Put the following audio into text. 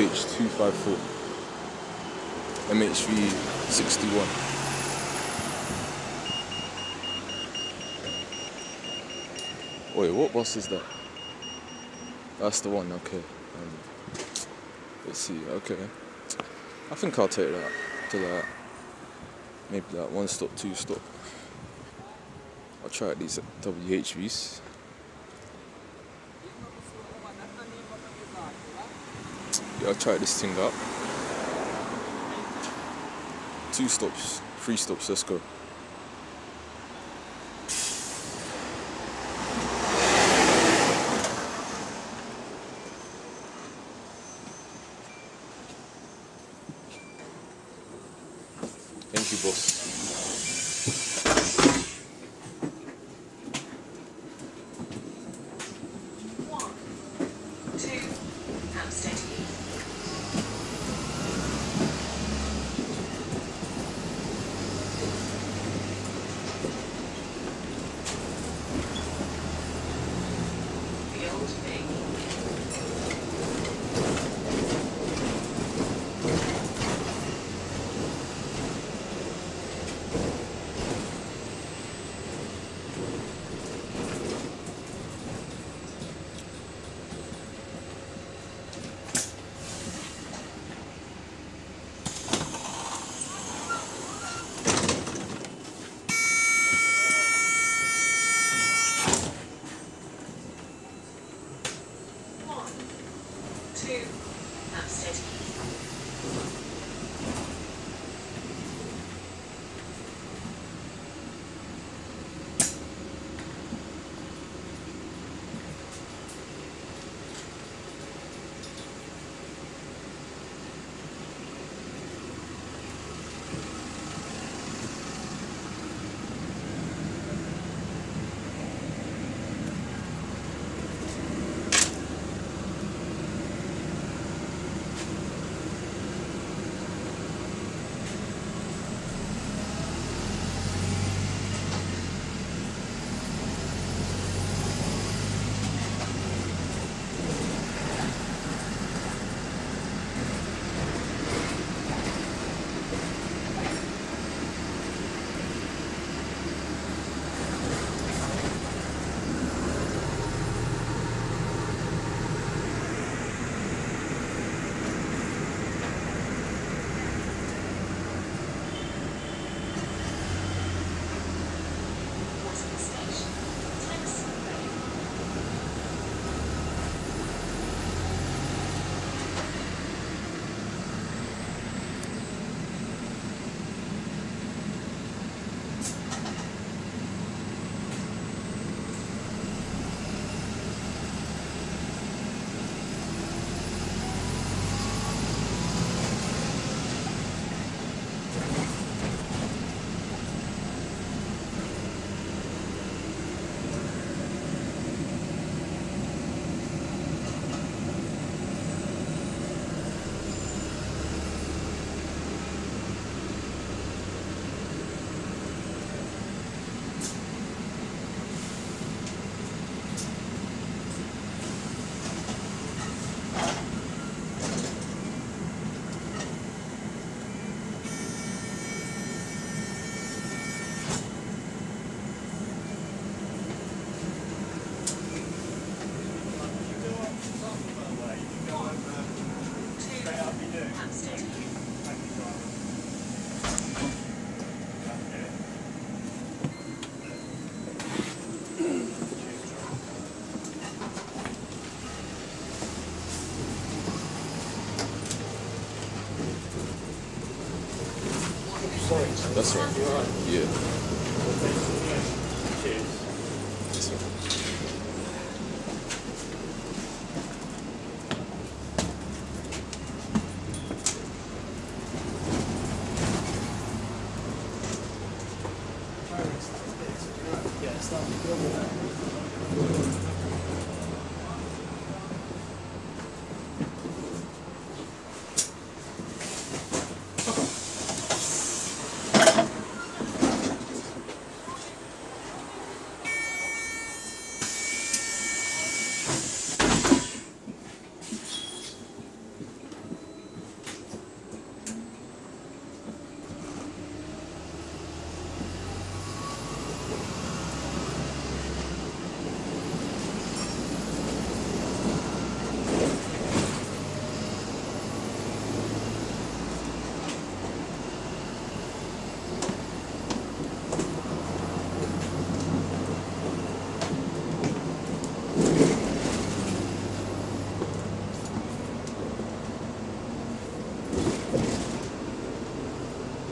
WH254 MHV 61. Wait, what bus is that? That's the one, okay. Um, let's see, okay. I think I'll take that to that. Maybe that one stop, two stop. I'll try these WHVs. I'll try this thing out. Two stops, three stops, let's go. Thank you, boss. One, Two, Hampstead. That's right. Yeah.